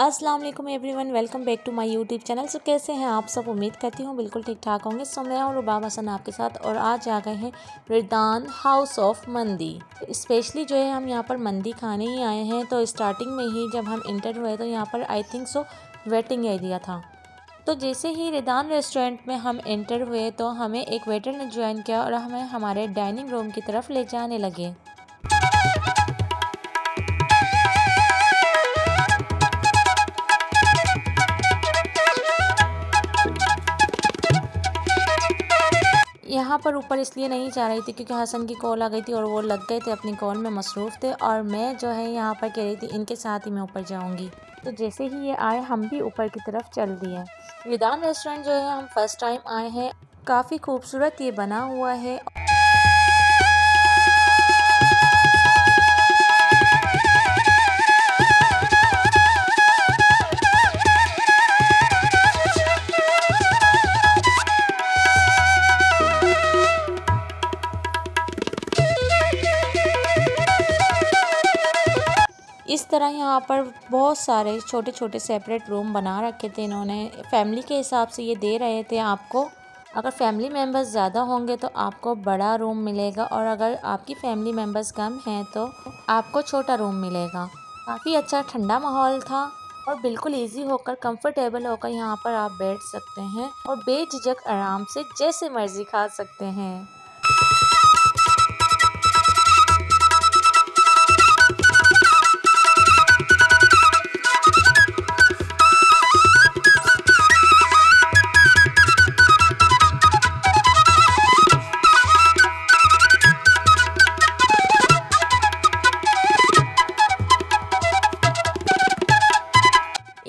अस्सलाम वालेकुम everyone, welcome back to my YouTube channel. So कैसे हैं आप सब? उम्मीद करती हूँ बिल्कुल ठीक ठाक होंगे। सो मैं और रुबाब हसन आपके साथ और आज आ गए हैं Ridaan House of Mandi. Specially जो है हम यहाँ पर मंदी खाने ही आए हैं। तो स्टार्टिंग में ही जब हम इंटर हुए तो यहाँ पर I think so waiting area था। तो जैसे ही रिदान रेस्टोरेंट में हम एंटर हुए तो हमें एक वेटर ने ज्वाइन किया और हमें हमारे डाइनिंग रूम की तरफ़ ले जाने लगे। यहाँ पर ऊपर इसलिए नहीं जा रही थी क्योंकि हसन की कॉल आ गई थी और वो लग गए थे अपनी कॉल में मसरूफ़ थे और मैं जो है यहाँ पर कह रही थी, इनके साथ ही मैं ऊपर जाऊँगी। तो जैसे ही ये आए, हम भी ऊपर की तरफ़ चल दिए। विदान रेस्टोरेंट जो है, हम फ़र्स्ट टाइम आए हैं। काफ़ी खूबसूरत ये बना हुआ है। इस तरह यहाँ पर बहुत सारे छोटे छोटे सेपरेट रूम बना रखे थे इन्होंने। फैमिली के हिसाब से ये दे रहे थे आपको। अगर फैमिली मेंबर्स ज़्यादा होंगे तो आपको बड़ा रूम मिलेगा और अगर आपकी फैमिली मेंबर्स कम हैं तो आपको छोटा रूम मिलेगा। काफ़ी अच्छा ठंडा माहौल था और बिल्कुल इजी होकर कंफर्टेबल होकर यहाँ पर आप बैठ सकते हैं और बेझिझक आराम से जैसे मर्ज़ी खा सकते हैं।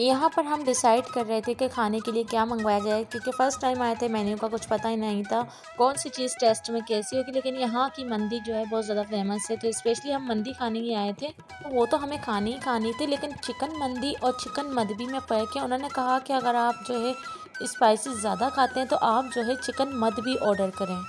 यहाँ पर हम डिसाइड कर रहे थे कि खाने के लिए क्या मंगवाया जाए, क्योंकि फ़र्स्ट टाइम आए थे मेन्यू का कुछ पता ही नहीं था कौन सी चीज़ टेस्ट में कैसी होगी, लेकिन यहाँ की मंदी जो है बहुत ज़्यादा फ़ेमस है तो स्पेशली हम मंदी खाने ही आए थे। तो वो तो हमें खानी ही खानी थी, लेकिन चिकन मंदी और चिकन मदबी में फ़र्क है उन्होंने कहा कि अगर आप जो है स्पाइसेस ज़्यादा खाते हैं तो आप जो है चिकन मदबी ऑर्डर करें।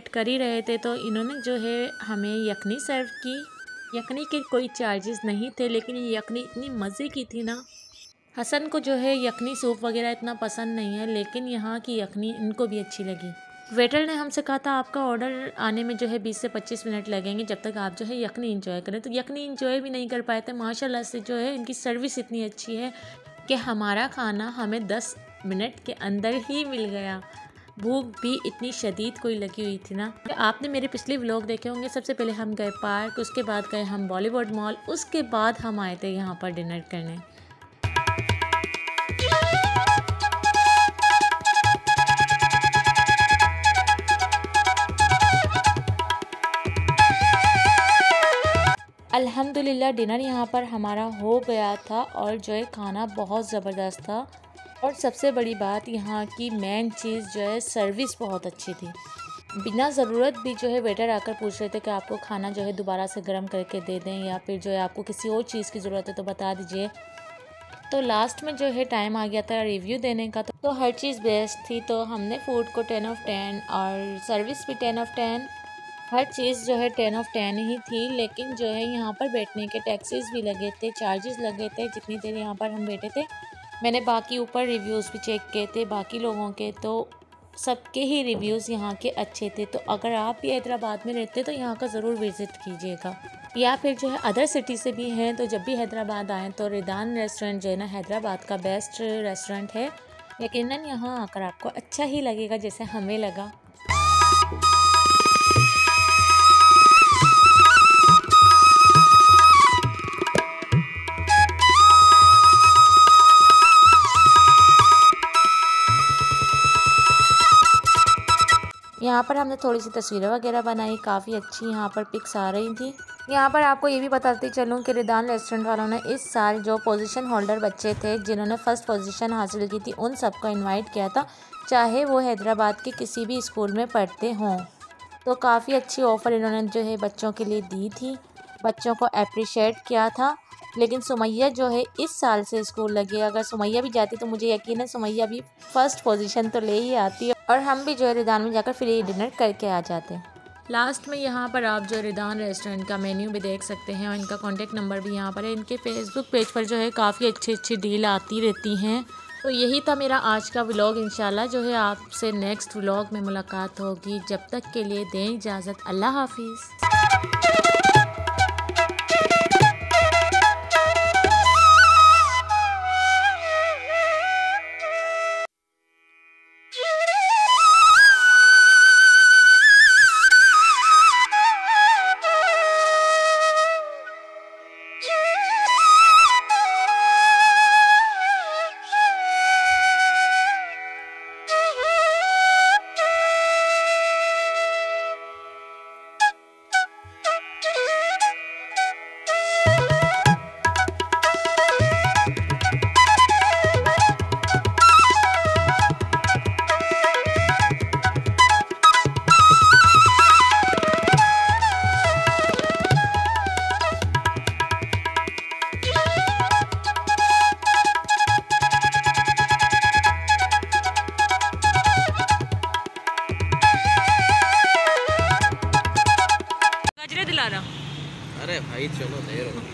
वेट कर ही रहे थे तो इन्होंने जो है हमें यखनी सर्व की। यखनी के कोई चार्जेस नहीं थे, लेकिन ये यखनी इतनी मज़े की थी ना। हसन को जो है यखनी सूप वगैरह इतना पसंद नहीं है, लेकिन यहाँ की यखनी इनको भी अच्छी लगी। वेटर ने हमसे कहा था, आपका ऑर्डर आने में जो है 20 से 25 मिनट लगेंगे जब तक आप जो है यखनी इंजॉय करें। तो यखनी इंजॉय भी नहीं कर पाए थे। माशाल्लाह से जो है इनकी सर्विस इतनी अच्छी है कि हमारा खाना हमें 10 मिनट के अंदर ही मिल गया। भूख भी इतनी शदीद कोई लगी हुई थी ना। आपने मेरे पिछले व्लॉग देखे होंगे, सबसे पहले हम गए पार्क, उसके बाद गए हम बॉलीवुड मॉल उसके बाद हम आए थे यहाँ पर डिनर करने। अल्हम्दुलिल्लाह डिनर यहाँ पर हमारा हो गया था और जो है खाना बहुत ज़बरदस्त था। और सबसे बड़ी बात यहाँ की मेन चीज़ जो है सर्विस बहुत अच्छी थी। बिना ज़रूरत भी जो है वेटर आकर पूछ रहे थे कि आपको खाना जो है दोबारा से गर्म करके दे दें या फिर जो है आपको किसी और चीज़ की ज़रूरत है तो बता दीजिए। तो लास्ट में जो है टाइम आ गया था रिव्यू देने का तो, तो हर चीज़ बेस्ट थी। तो हमने फ़ूड को टेन ऑफ़ टेन और सर्विस भी टेन ऑफ़ टेन हर चीज़ जो है टेन ऑफ़ टेन ही थी। लेकिन जो है यहाँ पर बैठने के टैक्सीज भी लगे थे चार्जेस लगे थे। जितनी देर यहाँ पर हम बैठे थे मैंने बाकी ऊपर रिव्यूज़ भी चेक किए थे, बाकी लोगों के तो सबके ही रिव्यूज़ यहाँ के अच्छे थे। तो अगर आप भी हैदराबाद में रहते तो यहाँ का ज़रूर विज़िट कीजिएगा। या फिर जो है अदर सिटी से भी हैं तो जब भी हैदराबाद आएँ तो रिदान रेस्टोरेंट जो है ना, हैदराबाद का बेस्ट रेस्टोरेंट है। यकीनन यहाँ आकर आपको अच्छा ही लगेगा, जैसे हमें लगा। यहाँ पर हमने थोड़ी सी तस्वीरें वगैरह बनाई, काफ़ी अच्छी यहाँ पर पिक्स आ रही थी। यहाँ पर आपको ये भी बताती चलूँ कि रिदान रेस्टोरेंट वालों ने इस साल जो पोजीशन होल्डर बच्चे थे, जिन्होंने फ़र्स्ट पोजीशन हासिल की थी, उन सबको इनवाइट किया था, चाहे वो हैदराबाद के किसी भी स्कूल में पढ़ते हों। तो काफ़ी अच्छी ऑफ़र इन्होंने जो है बच्चों के लिए दी थी। बच्चों को अप्रिशिएट किया था। लेकिन सुमैया जो है इस साल से स्कूल लगी। अगर सुमैया भी जाती तो मुझे यकीन है, सुमैया भी फ़र्स्ट पोजीशन तो ले ही आती। और हम भी जो रिदान में जाकर फ्री डिनर करके आ जाते हैं। लास्ट में यहाँ पर आप जो रिदान रेस्टोरेंट का मेन्यू भी देख सकते हैं और इनका कॉन्टेक्ट नंबर भी यहाँ पर है। इनके फेसबुक पेज पर जो है काफ़ी अच्छी अच्छी डील आती रहती हैं। तो यही था मेरा आज का व्लॉग इंशाल्लाह जो है आपसे नेक्स्ट व्लॉग में मुलाकात होगी। जब तक के लिए दें इजाज़त। अल्लाह हाफिज़। अरे भाई चलो देर हो